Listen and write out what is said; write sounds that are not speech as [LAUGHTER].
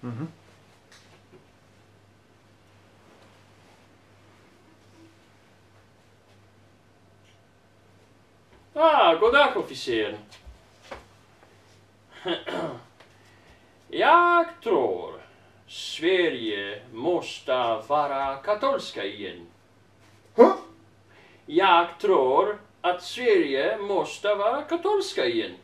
Mhm. Mm ah, godak officer. [CLEARS THROAT] Jag tror Sverige måste vara katolska igen. Huh? Jag tror att Sverige måste vara katolska igen.